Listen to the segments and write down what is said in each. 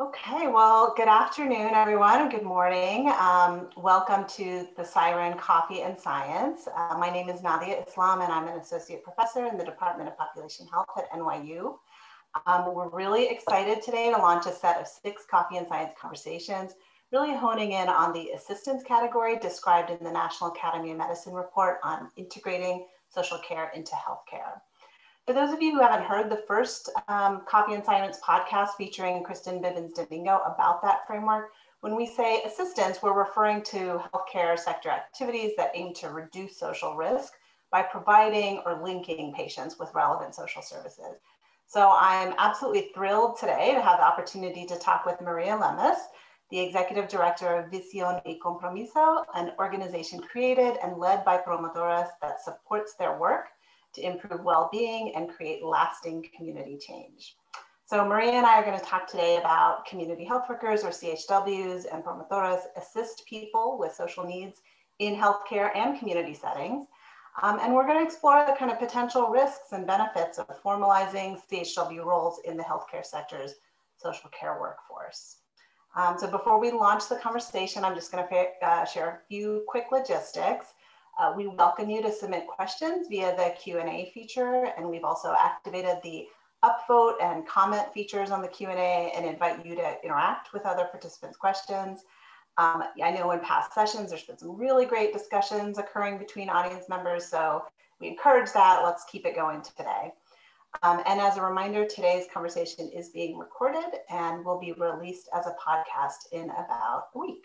Okay, well, good afternoon, everyone, good morning. Um, welcome to the Siren Coffee and Science. Uh, my name is Nadia Islam, and I'm an associate professor in the Department of Population Health at NYU. Um, we're really excited today to launch a set of six coffee and science conversations, really honing in on the assistance category described in the National Academy of Medicine report on integrating social care into healthcare. For those of you who haven't heard the first um, Coffee and Science podcast featuring Kirsten Bibbins-Domingo about that framework, when we say assistance, we're referring to healthcare sector activities that aim to reduce social risk by providing or linking patients with relevant social services. So I'm absolutely thrilled today to have the opportunity to talk with Maria Lemus, the executive director of Visión y Compromiso, an organization created and led by promotoras that supports their work to improve well-being and create lasting community change. So Maria and I are going to talk today about community health workers or CHWs and promotoras assist people with social needs in healthcare and community settings. Um, and we're going to explore the kind of potential risks and benefits of formalizing CHW roles in the healthcare sector's social care workforce. Um, so before we launch the conversation, I'm just going to uh, share a few quick logistics. Uh, we welcome you to submit questions via the Q&A feature, and we've also activated the upvote and comment features on the Q&A and invite you to interact with other participants' questions. Um, I know in past sessions, there's been some really great discussions occurring between audience members, so we encourage that. Let's keep it going today. Um, and as a reminder, today's conversation is being recorded and will be released as a podcast in about a week.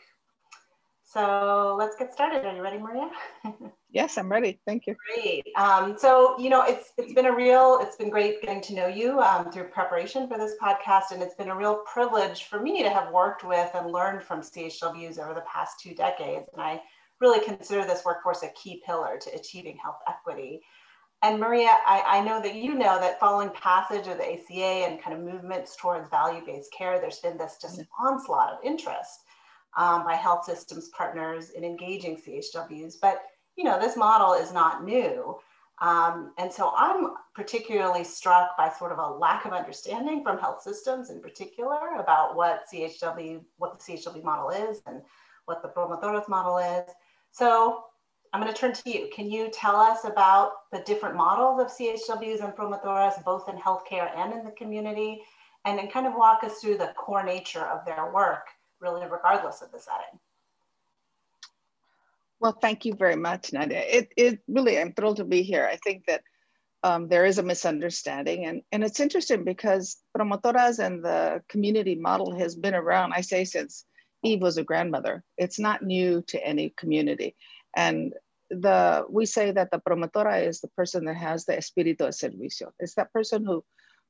So let's get started. Are you ready, Maria? yes, I'm ready. Thank you. Great. Um, so you know, it's it's been a real, it's been great getting to know you um, through preparation for this podcast, and it's been a real privilege for me to have worked with and learned from CHWs over the past two decades. And I really consider this workforce a key pillar to achieving health equity. And Maria, I, I know that you know that following passage of the ACA and kind of movements towards value-based care, there's been this just onslaught of interest um, by health systems partners in engaging CHWs. But you know, this model is not new. Um, and so I'm particularly struck by sort of a lack of understanding from health systems in particular about what CHW, what the CHW model is and what the promotoras model is. So I'm going to turn to you. Can you tell us about the different models of CHWs and promotoras, both in healthcare and in the community, and then kind of walk us through the core nature of their work really regardless of the setting. Well, thank you very much, Nadia. It, it really, I'm thrilled to be here. I think that um, there is a misunderstanding and, and it's interesting because promotoras and the community model has been around, I say since Eve was a grandmother. It's not new to any community. And the we say that the promotora is the person that has the espíritu de servicio. It's that person who,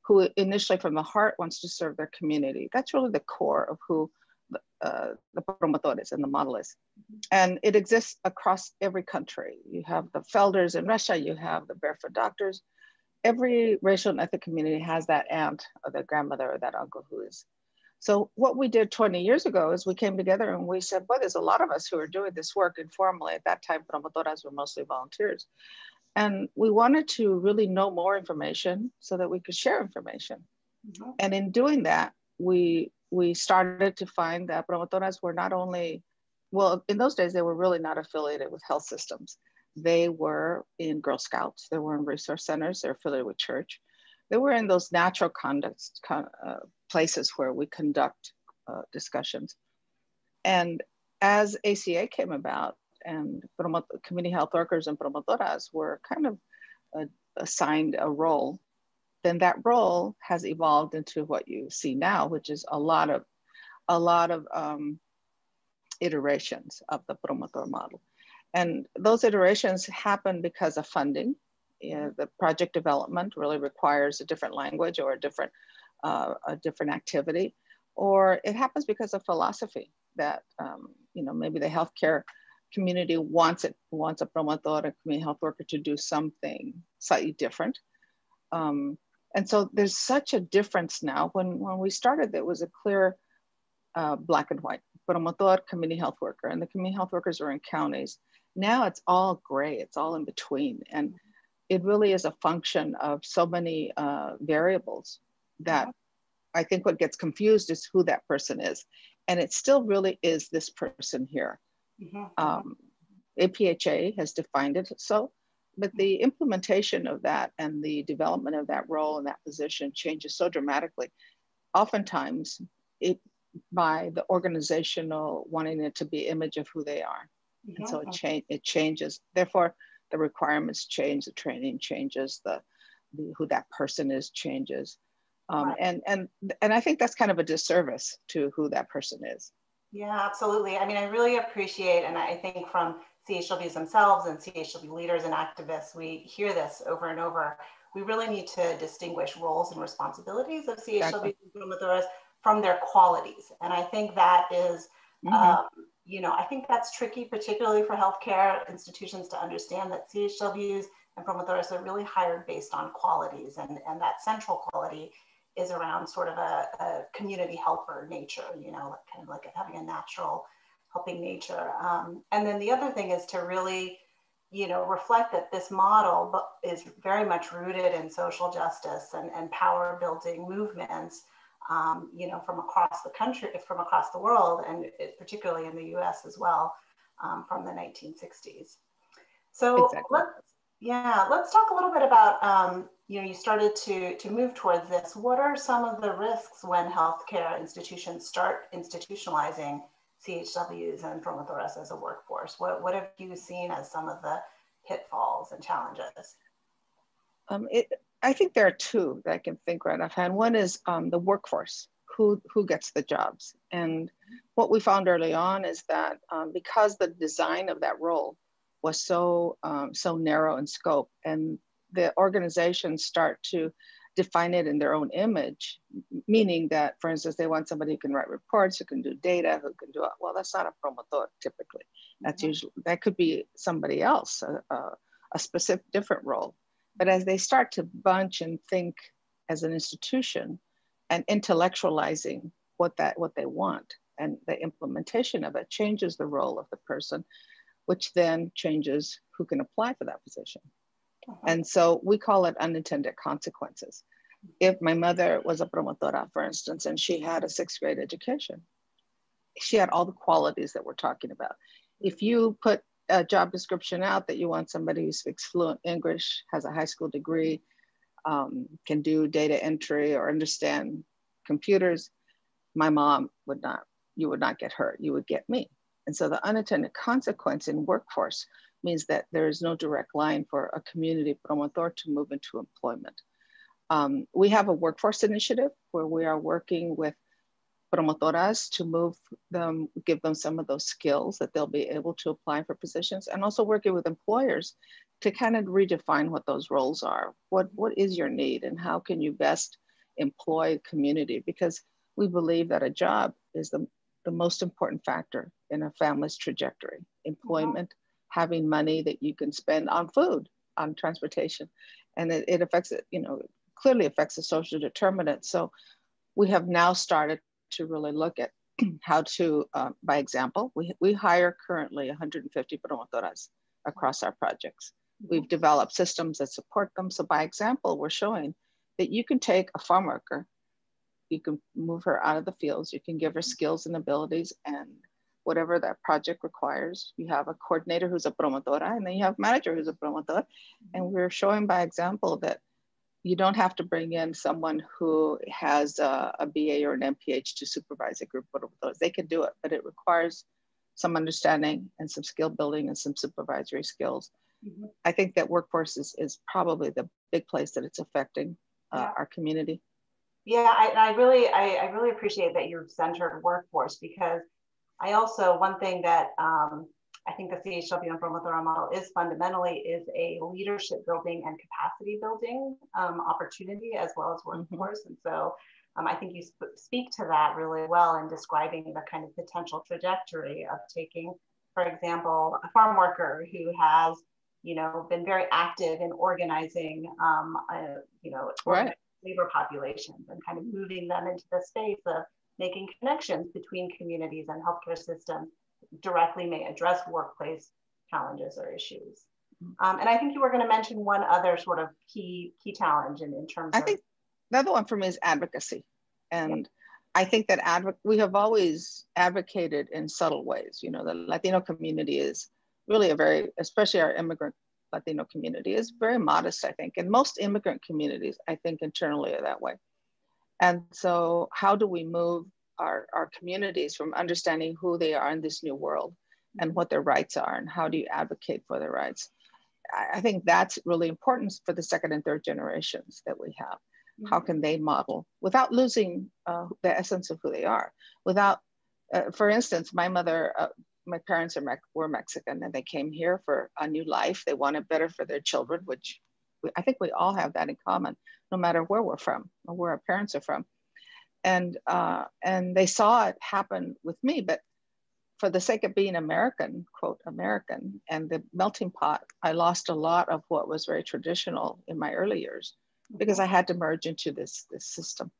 who initially from the heart wants to serve their community. That's really the core of who uh, the promotores and the modelists. And it exists across every country. You have the feldshers in Russia, you have the barefoot doctors. Every racial and ethnic community has that aunt or that grandmother or that uncle who is. So what we did 20 years ago is we came together and we said, well, there's a lot of us who are doing this work informally. At that time, promotoras were mostly volunteers. And we wanted to really know more information so that we could share information. Mm-hmm. And in doing that, we we started to find that promotoras were not only, well, in those days, they were really not affiliated with health systems. They were in Girl Scouts, they were in resource centers, they're affiliated with church. They were in those natural conduct uh, places where we conduct uh, discussions. And as ACA came about and community health workers and promotoras were kind of uh, assigned a role then that role has evolved into what you see now, which is a lot of, a lot of um, iterations of the promotor model. And those iterations happen because of funding. You know, the project development really requires a different language or a different, uh, a different activity, or it happens because of philosophy that, um, you know, maybe the healthcare community wants it, wants a promotor, a community health worker to do something slightly different. Um, and so there's such a difference now. When, when we started, it was a clear uh, black and white, promotor, community health worker, and the community health workers are in counties. Now it's all gray, it's all in between. And it really is a function of so many uh, variables that I think what gets confused is who that person is. And it still really is this person here. Mm-hmm. Um, APHA has defined it so, but the implementation of that and the development of that role and that position changes so dramatically. Oftentimes, it by the organizational wanting it to be image of who they are, mm-hmm. and so it change it changes. Therefore, the requirements change, the training changes, the, the who that person is changes. Um, and and and I think that's kind of a disservice to who that person is. Yeah, absolutely. I mean, I really appreciate, and I think from CHWs themselves and CHW leaders and activists, we hear this over and over. We really need to distinguish roles and responsibilities of CHWs exactly. and from their qualities, and I think that is, mm-hmm. um, you know, I think that's tricky, particularly for healthcare institutions to understand that CHWs and promotoras are really hired based on qualities, and and that central quality is around sort of a, a community helper nature, you know, kind of like having a natural helping nature. Um, and then the other thing is to really, you know, reflect that this model is very much rooted in social justice and, and power building movements, um, you know, from across the country, from across the world, and it, particularly in the US as well, um, from the 1960s. So exactly. let's, yeah, let's talk a little bit about um, you know, you started to, to move towards this. What are some of the risks when healthcare institutions start institutionalizing CHWs and promotoras as a workforce? What, what have you seen as some of the pitfalls and challenges? Um, it, I think there are two that I can think right offhand. One is um, the workforce, who, who gets the jobs. And what we found early on is that um, because the design of that role was so, um, so narrow in scope and the organizations start to define it in their own image, meaning that, for instance, they want somebody who can write reports, who can do data, who can do it. Well, that's not a promotor typically. That's mm-hmm. usually, that could be somebody else, a, a, a, specific different role. But as they start to bunch and think as an institution and intellectualizing what that, what they want and the implementation of it changes the role of the person, which then changes who can apply for that position. Uh-huh. And so we call it unintended consequences. If my mother was a promotora, for instance, and she had a sixth grade education, she had all the qualities that we're talking about. If you put a job description out that you want somebody who speaks fluent English, has a high school degree, um, can do data entry or understand computers, my mom would not, you would not get her, you would get me. And so the unintended consequence in workforce means that there is no direct line for a community promotor to move into employment. Um, we have a workforce initiative where we are working with promotoras to move them, give them some of those skills that they'll be able to apply for positions and also working with employers to kind of redefine what those roles are. What, what is your need and how can you best employ community? Because we believe that a job is the, the most important factor in a family's trajectory. Employment, having money that you can spend on food, on transportation. And it, it affects it, you know, clearly affects the social determinants. So we have now started to really look at how to, uh, by example, we, we hire currently 150 promotoras across our projects. We've developed systems that support them. So by example, we're showing that you can take a farm worker, you can move her out of the fields, you can give her skills and abilities and whatever that project requires. You have a coordinator who's a promotora, and then you have manager who's a promotor. And we're showing by example that you don't have to bring in someone who has a, a BA or an MPH to supervise a group of promotores. They can do it, but it requires some understanding and some skill building and some supervisory skills. Mm-hmm. I think that workforce is, is probably the big place that it's affecting uh, yeah. our community. Yeah, I, I really, I, I really appreciate that you've centered workforce because I also, one thing that um, I think the CHW and Promotora model is fundamentally is a leadership building and capacity building um, opportunity as well as mm-hmm. workforce. Mm-hmm. And so um, I think you sp- speak to that really well in describing the kind of potential trajectory of taking, for example, a farm worker who has, you know, been very active in organizing, um, a, you know, right. labor populations and kind of moving them into the space of making connections between communities and healthcare systems directly may address workplace challenges or issues. Um, and I think you were going to mention one other sort of key key challenge in, in terms I of. think the other one for me is advocacy. And I think that adv- we have always advocated in subtle ways. You know, the Latino community is really a very, especially our immigrant Latino community, is very modest, I think. And most immigrant communities, I think, internally are that way. And so, how do we move our, our communities from understanding who they are in this new world and what their rights are, and how do you advocate for their rights? I, I think that's really important for the second and third generations that we have. How can they model without losing uh, the essence of who they are? Without, uh, for instance, my mother, uh, my parents are Me- were Mexican and they came here for a new life. They wanted better for their children, which I think we all have that in common, no matter where we're from or where our parents are from. And, uh, and they saw it happen with me, but for the sake of being American, quote, American, and the melting pot, I lost a lot of what was very traditional in my early years because I had to merge into this, this system.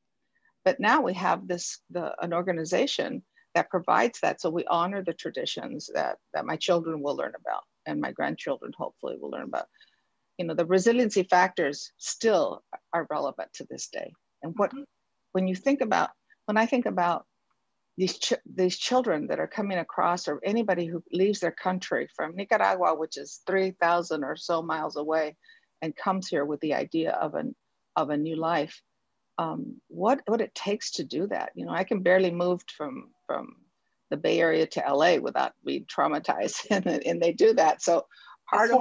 But now we have this, the, an organization that provides that. So we honor the traditions that, that my children will learn about and my grandchildren hopefully will learn about. You know, the resiliency factors still are relevant to this day. And what, mm-hmm. when you think about, when I think about these, ch- these children that are coming across or anybody who leaves their country from Nicaragua, which is 3,000 or so miles away, and comes here with the idea of an of a new life um, what what it takes to do that you know i can barely move from from the bay area to la without being traumatized and, and they do that so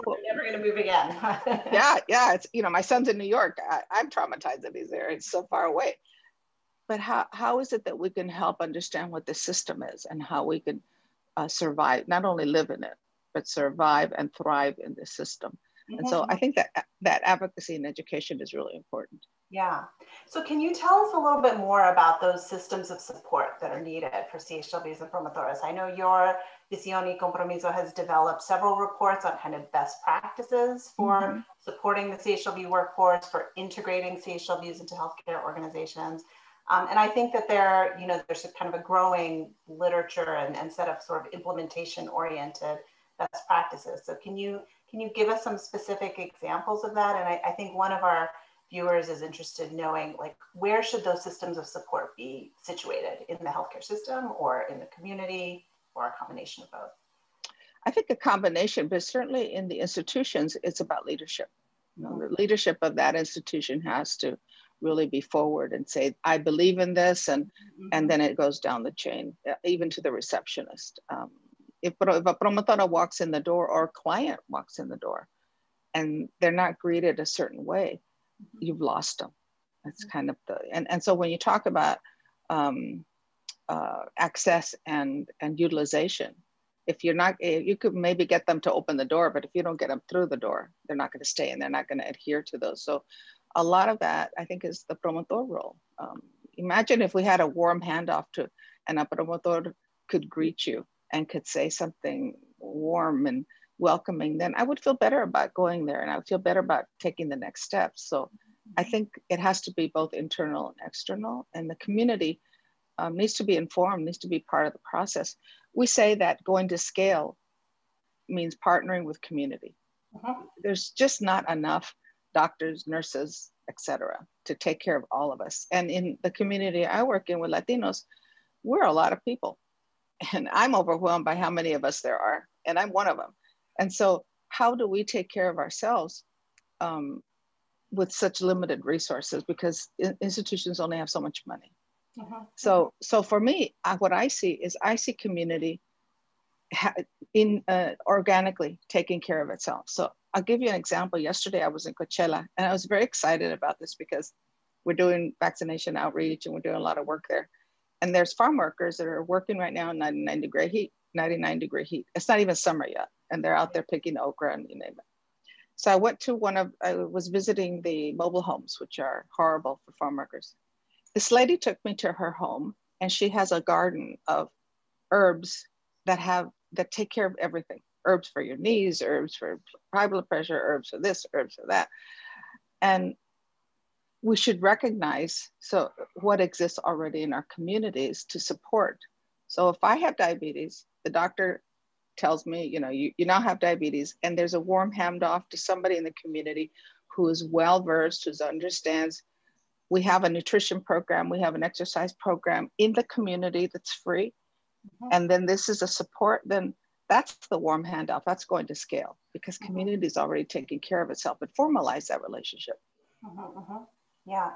what, never going to move again yeah yeah it's you know my son's in new york I, i'm traumatized that he's there it's so far away but how, how is it that we can help understand what the system is and how we can uh, survive not only live in it but survive and thrive in the system Mm-hmm. And so I mm-hmm. think that that advocacy and education is really important. Yeah. So can you tell us a little bit more about those systems of support that are needed for CHWs and promotoras? I know your Visión y Compromiso has developed several reports on kind of best practices for mm-hmm. supporting the CHW workforce, for integrating CHWs into healthcare organizations. Um, and I think that there, you know, there's a kind of a growing literature and, and set of sort of implementation oriented best practices. So can you can you give us some specific examples of that? And I, I think one of our viewers is interested in knowing like where should those systems of support be situated in the healthcare system or in the community or a combination of both? I think a combination, but certainly in the institutions, it's about leadership. You know, the leadership of that institution has to really be forward and say, I believe in this, and mm-hmm. and then it goes down the chain, even to the receptionist. Um, if, if a promotora walks in the door or a client walks in the door and they're not greeted a certain way, you've lost them. That's mm-hmm. kind of the, and, and so when you talk about um, uh, access and, and utilization, if you're not, eh, you could maybe get them to open the door, but if you don't get them through the door, they're not going to stay and they're not going to adhere to those. So a lot of that, I think, is the promotor role. Um, imagine if we had a warm handoff to, and a promotor could greet you and could say something warm and welcoming, then I would feel better about going there and I would feel better about taking the next steps. So I think it has to be both internal and external, and the community um, needs to be informed, needs to be part of the process. We say that going to scale means partnering with community. Uh-huh. There's just not enough doctors, nurses, etc., to take care of all of us. And in the community I work in with Latinos, we're a lot of people and I'm overwhelmed by how many of us there are, and I'm one of them. And so, how do we take care of ourselves um, with such limited resources? Because institutions only have so much money. Uh-huh. So, so for me, what I see is I see community in uh, organically taking care of itself. So I'll give you an example. Yesterday I was in Coachella, and I was very excited about this because we're doing vaccination outreach and we're doing a lot of work there. And there's farm workers that are working right now in 99 degree heat, 99 degree heat. It's not even summer yet. And they're out there picking okra and you name it. So I went to one of, I was visiting the mobile homes, which are horrible for farm workers. This lady took me to her home and she has a garden of herbs that have, that take care of everything. Herbs for your knees, herbs for high blood pressure, herbs for this, herbs for that. And we should recognize so what exists already in our communities to support. So if I have diabetes, the doctor tells me, you know, you, you now have diabetes, and there's a warm handoff to somebody in the community who is well versed, who understands we have a nutrition program, we have an exercise program in the community that's free. Mm-hmm. And then this is a support, then that's the warm handoff. That's going to scale because mm-hmm. community is already taking care of itself and formalize that relationship. Mm-hmm, mm-hmm. yeah.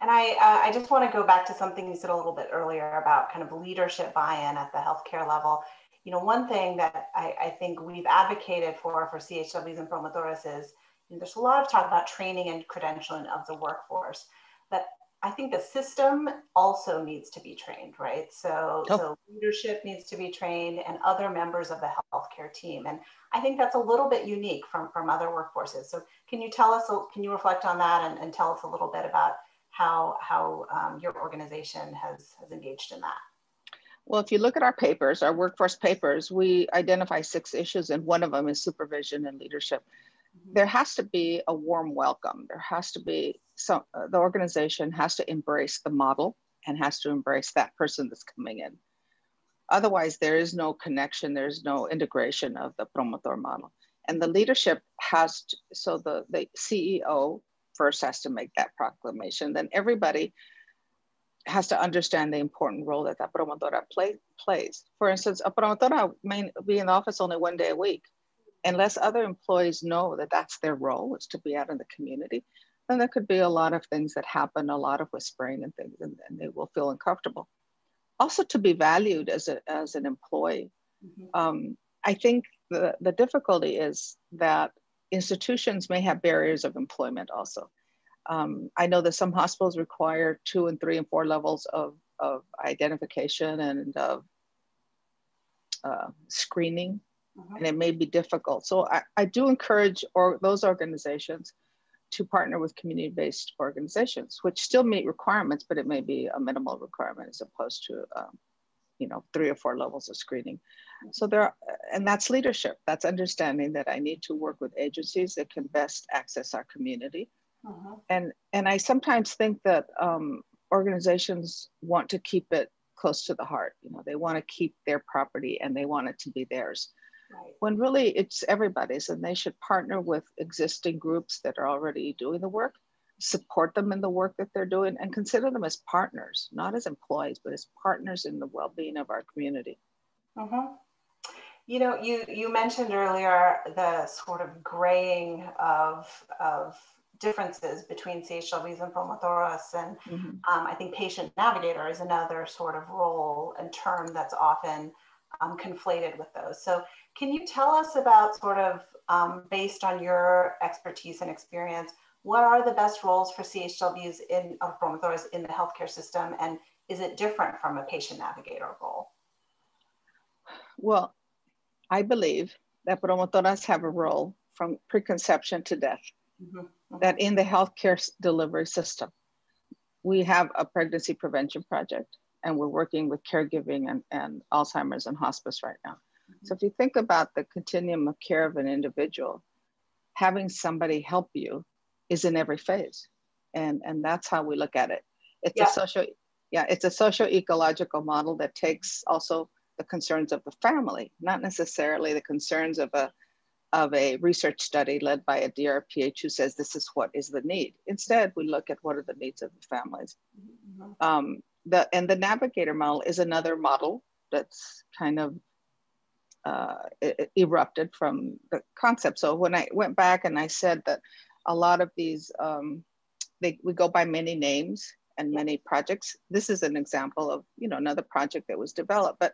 And I, uh, I just want to go back to something you said a little bit earlier about kind of leadership buy-in at the healthcare level. You know, one thing that I, I think we've advocated for for CHWs and promotores is you know, there's a lot of talk about training and credentialing of the workforce, but I think the system also needs to be trained, right? So, oh. so leadership needs to be trained and other members of the healthcare team. And I think that's a little bit unique from, from other workforces. So can you tell us, can you reflect on that and, and tell us a little bit about how, how um, your organization has, has engaged in that? Well, if you look at our papers, our workforce papers, we identify six issues and one of them is supervision and leadership. Mm-hmm. There has to be a warm welcome. There has to be so uh, the organization has to embrace the model and has to embrace that person that's coming in. Otherwise, there is no connection, there's no integration of the promotor model. And the leadership has to, so the, the CEO first has to make that proclamation, then everybody has to understand the important role that that promotora play, plays. For instance, a promotora may be in the office only one day a week. Unless other employees know that that's their role, is to be out in the community, then there could be a lot of things that happen, a lot of whispering and things, and, and they will feel uncomfortable. Also, to be valued as, a, as an employee. Mm-hmm. Um, I think the, the difficulty is that institutions may have barriers of employment also. Um, I know that some hospitals require two and three and four levels of, of identification and of uh, screening, mm-hmm. and it may be difficult. So I, I do encourage or those organizations to partner with community-based organizations, which still meet requirements, but it may be a minimal requirement as opposed to, um, you know, three or four levels of screening. So there, are, and that's leadership. That's understanding that I need to work with agencies that can best access our community. Uh-huh. And and I sometimes think that um, organizations want to keep it close to the heart. You know, they want to keep their property and they want it to be theirs. Right. When really it's everybody's, and they should partner with existing groups that are already doing the work, support them in the work that they're doing, and consider them as partners, not as employees, but as partners in the well being of our community. Uh-huh. You know, you, you mentioned earlier the sort of graying of, of differences between CHWs and promotoras. And mm-hmm. um, I think patient navigator is another sort of role and term that's often um, conflated with those. So can you tell us about sort of um, based on your expertise and experience, what are the best roles for CHWs in uh, promotores in the healthcare system, and is it different from a patient navigator role? Well, I believe that promotoras have a role from preconception to death. Mm-hmm. Mm-hmm. That in the healthcare delivery system, we have a pregnancy prevention project, and we're working with caregiving and, and Alzheimer's and hospice right now. So if you think about the continuum of care of an individual, having somebody help you is in every phase. And, and that's how we look at it. It's yeah. a social, yeah, it's a social ecological model that takes also the concerns of the family, not necessarily the concerns of a of a research study led by a DRPH who says this is what is the need. Instead, we look at what are the needs of the families. Mm-hmm. Um, the, and the navigator model is another model that's kind of uh, erupted from the concept. So when I went back and I said that a lot of these, um, they, we go by many names and many projects. This is an example of, you know, another project that was developed, but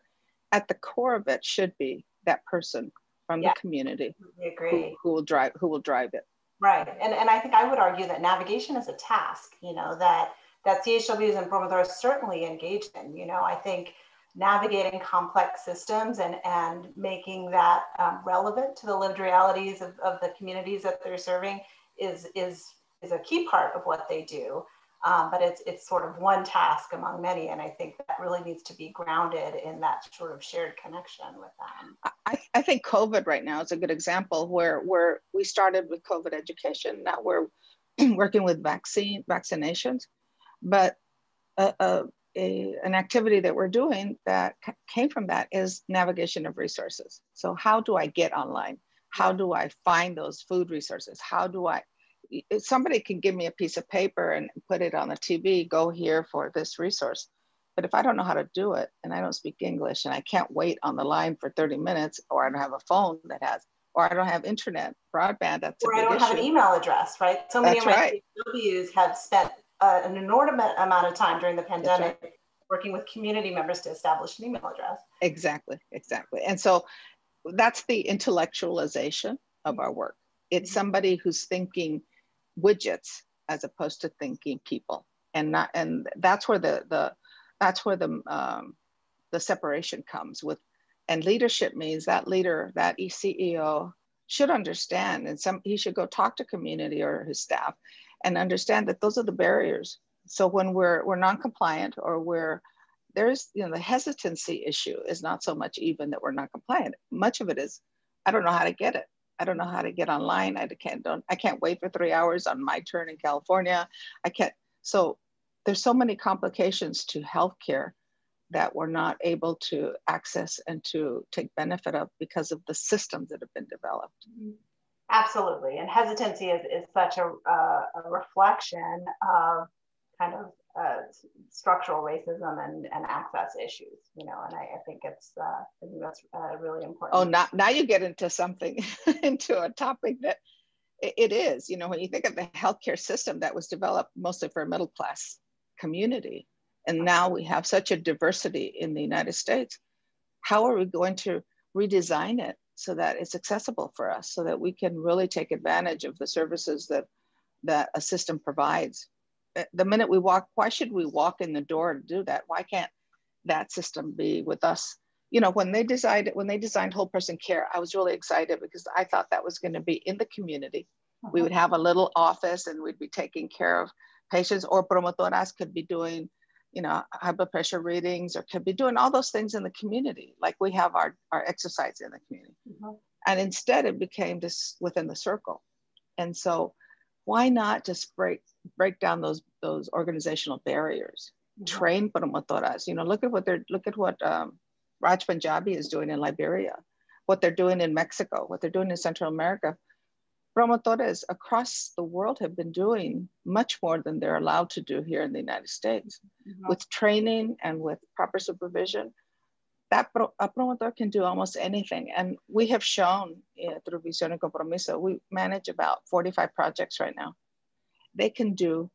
at the core of it should be that person from yeah, the community who, who will drive, who will drive it. Right. And, and I think I would argue that navigation is a task, you know, that, that CHWs and promotores certainly engaged in, you know, I think navigating complex systems and, and making that um, relevant to the lived realities of, of the communities that they're serving is, is, is a key part of what they do. Um, but it's, it's sort of one task among many. And I think that really needs to be grounded in that sort of shared connection with them. I, I think COVID right now is a good example where, where we started with COVID education. Now we're working with vaccine vaccinations, but uh, uh, a, an activity that we're doing that came from that is navigation of resources. So how do I get online? How do I find those food resources? How do I, somebody can give me a piece of paper and put it on the TV, go here for this resource. But if I don't know how to do it and I don't speak English and I can't wait on the line for 30 minutes, or I don't have a phone that has, or I don't have internet, broadband, that's or I don't issue. have an email address, right? So many that's of my right. Have spent uh, an inordinate amount of time during the pandemic right. working with community members to establish an email address. Exactly, exactly. And so that's the intellectualization of our work. It's mm-hmm. somebody who's thinking widgets as opposed to thinking people, and not and that's where the the that's where the um, the separation comes with. And leadership means that leader, that CEO should understand, and some he should go talk to community or his staff, and understand that those are the barriers. So when we're we're non-compliant or we're there's you know the hesitancy issue is not so much even that we're not compliant. Much of it is I don't know how to get it. I don't know how to get online. I can't don't I can't wait for three hours on my turn in California. I can't. So there's so many complications to healthcare that we're not able to access and to take benefit of because of the systems that have been developed. Absolutely, and hesitancy is, is such a, uh, a reflection of kind of uh, structural racism and, and access issues, you know, and I, I think it's, uh, I think that's uh, really important. Oh, now, now you get into something, into a topic that it is, you know, when you think of the healthcare system that was developed mostly for a middle class community, and now we have such a diversity in the United States, how are we going to redesign it so that it's accessible for us, so that we can really take advantage of the services that, that a system provides the minute we walk, why should we walk in the door to do that? Why can't that system be with us? You know, when they decided, when they designed whole person care, I was really excited because I thought that was going to be in the community. Uh-huh. We would have a little office and we'd be taking care of patients or promotoras could be doing, you know, high blood pressure readings or could be doing all those things in the community, like we have our, our exercise in the community. Uh-huh. And instead it became just within the circle. And so why not just break break down those those organizational barriers mm-hmm. train promotoras you know look at what they're look at what um, raj panjabi is doing in liberia what they're doing in mexico what they're doing in central america promotores across the world have been doing much more than they're allowed to do here in the united states mm-hmm. with training and with proper supervision that pro, a promotor can do almost anything. And we have shown uh, through Visión y Compromiso, we manage about 45 projects right now. They can do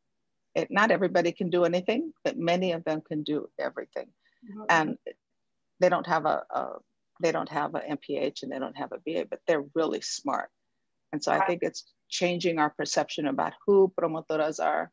it. Not everybody can do anything, but many of them can do everything. Mm-hmm. And they don't have a, a they don't have an MPH and they don't have a BA, but they're really smart. And so I think it's changing our perception about who promotoras are,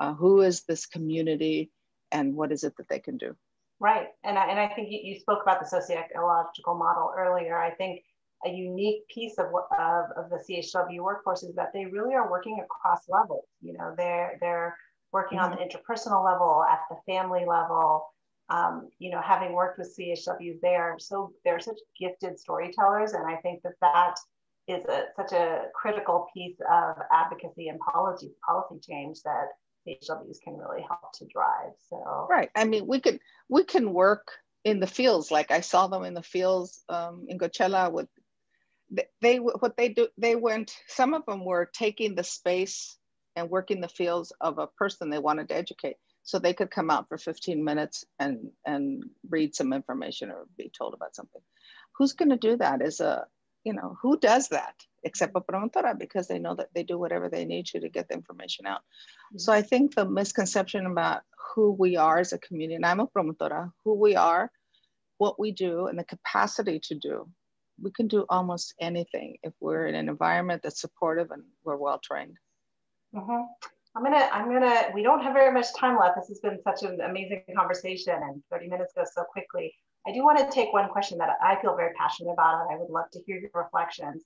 uh, who is this community, and what is it that they can do. Right. And I, and I think you, you spoke about the sociological model earlier. I think a unique piece of, of, of the CHW workforce is that they really are working across levels. You know, they're, they're working mm-hmm. on the interpersonal level, at the family level. Um, you know, having worked with CHWs, they are so they're such gifted storytellers, and I think that that is a, such a critical piece of advocacy and policy policy change that CHWs can really help to drive. So right. I mean, we could we can work in the fields. Like I saw them in the fields um, in Coachella with they what they do. They went. Some of them were taking the space and working the fields of a person they wanted to educate, so they could come out for 15 minutes and and read some information or be told about something. Who's going to do that? Is a you know who does that? except a promotora because they know that they do whatever they need to to get the information out. Mm-hmm. So I think the misconception about who we are as a community, and I'm a promotora, who we are, what we do, and the capacity to do, we can do almost anything if we're in an environment that's supportive and we're well trained. Mm-hmm. I'm gonna, I'm gonna, we don't have very much time left. This has been such an amazing conversation and 30 minutes goes so quickly. I do want to take one question that I feel very passionate about and I would love to hear your reflections.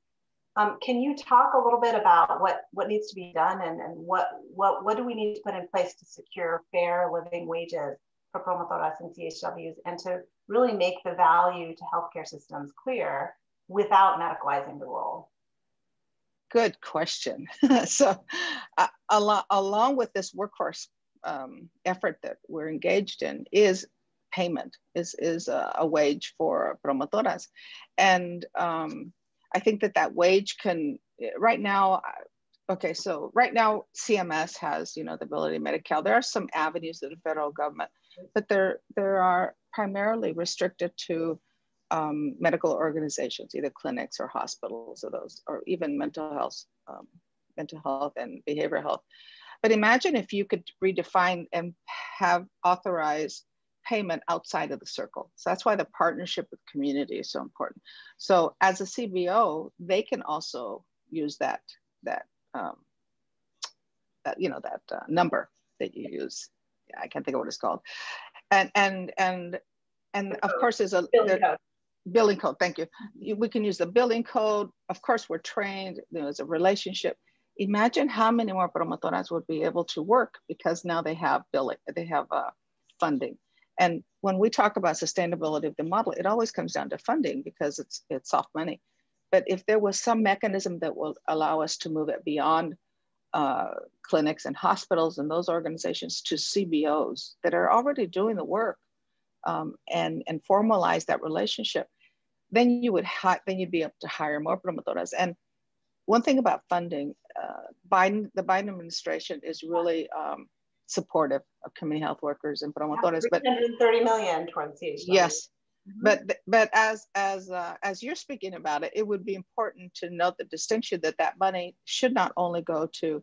Um, can you talk a little bit about what, what needs to be done and, and what, what, what do we need to put in place to secure fair living wages for promotoras and CHWs and to really make the value to healthcare systems clear without medicalizing the role? Good question. so uh, along, along with this workforce um, effort that we're engaged in is payment, is, is a, a wage for promotoras. And um, I think that that wage can, right now, okay, so right now CMS has, you know, the ability to Medi-Cal. There are some avenues of the federal government, but there, there are primarily restricted to um, medical organizations, either clinics or hospitals or those, or even mental health, um, mental health and behavioral health. But imagine if you could redefine and have authorized payment outside of the circle. So that's why the partnership with community is so important. So as a CBO, they can also use that that um, that you know that uh, number that you use. Yeah, I can't think of what it's called. And and and and of course there's a billing code. billing code. Thank you. We can use the billing code. Of course, we're trained. There's a relationship. Imagine how many more promotoras would be able to work because now they have billing, they have uh, funding. And when we talk about sustainability of the model, it always comes down to funding because it's it's soft money. But if there was some mechanism that will allow us to move it beyond uh, clinics and hospitals and those organizations to CBOs that are already doing the work um, and, and formalize that relationship, then you would then you'd be able to hire more promotoras. And one thing about funding, uh, Biden, the Biden administration is really um, supportive of community health workers and promotoras. Yeah, 330 million towards CHW. Yes, Mm-hmm. But but as as uh, as you're speaking about it, it would be important to note the distinction that that money should not only go to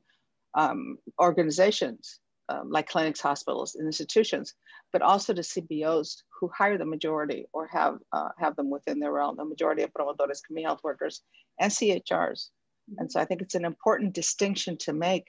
um, organizations um, like clinics, hospitals, institutions, but also to CBOs who hire the majority or have uh, have them within their realm, the majority of promotores, community health workers, and CHRs. Mm-hmm. And so I think it's an important distinction to make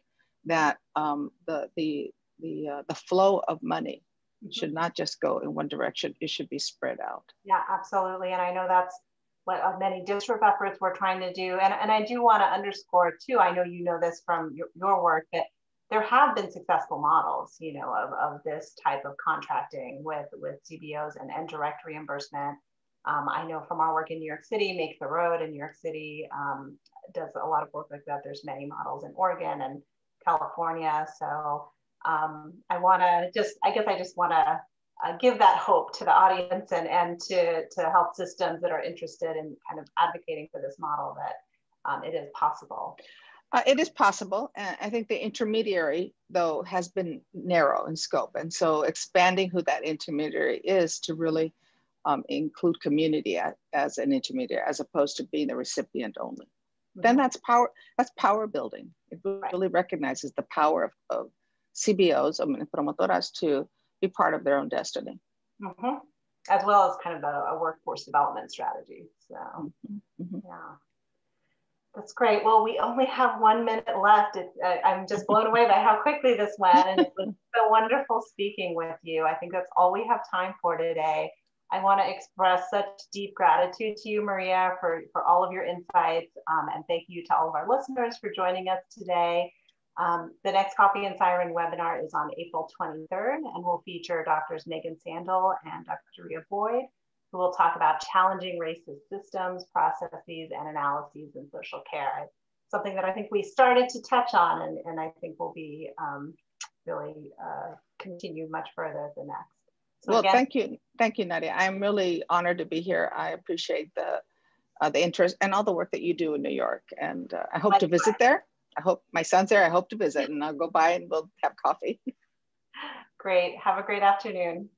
that um, the the the uh, the flow of money it should not just go in one direction, it should be spread out. Yeah, absolutely. And I know that's what uh, many district efforts we're trying to do. And, and I do want to underscore too, I know you know this from your, your work, that there have been successful models, you know, of, of this type of contracting with, with CBOs and, and direct reimbursement. Um, I know from our work in New York City, Make the Road in New York City um, does a lot of work like that. There's many models in Oregon and California. So um, I want to just, I guess I just want to uh, give that hope to the audience and, and to, to health systems that are interested in kind of advocating for this model that um, it is possible. Uh, it is possible. And I think the intermediary, though, has been narrow in scope. And so expanding who that intermediary is to really um, include community as, as, an intermediary, as opposed to being the recipient only. Mm-hmm. Then that's power, that's power building. It really right. recognizes the power of, of CBOs, I mean, promotoras to be part of their own destiny. Mm-hmm. As well as kind of a, a workforce development strategy. So, mm-hmm. mm-hmm. yeah. That's great. Well, we only have one minute left. It, uh, I'm just blown away by how quickly this went. And it was so wonderful speaking with you. I think that's all we have time for today. I want to express such deep gratitude to you, Maria, for, for all of your insights. Um, and thank you to all of our listeners for joining us today. Um, the next Coffee and Siren webinar is on April 23rd and will feature Doctors Megan Sandel and Dr. Rhea Boyd, who will talk about challenging racist systems, processes, and analyses in social care. Something that I think we started to touch on and, and I think will be um, really uh, continue much further the next. So well, again, thank you. Thank you, Nadia. I'm really honored to be here. I appreciate the, uh, the interest and all the work that you do in New York. And uh, I hope to visit there. I hope my son's there. I hope to visit and I'll go by and we'll have coffee. Great. Have a great afternoon.